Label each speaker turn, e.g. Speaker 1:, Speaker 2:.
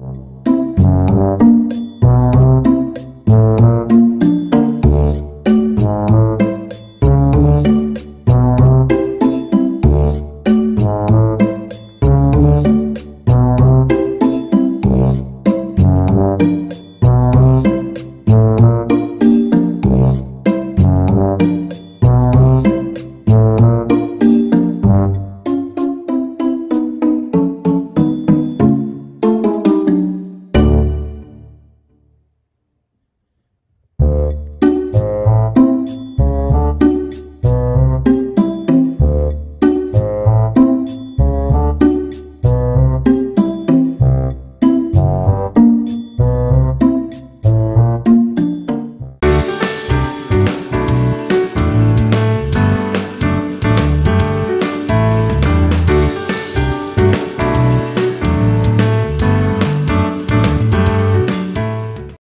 Speaker 1: Mm-hmm.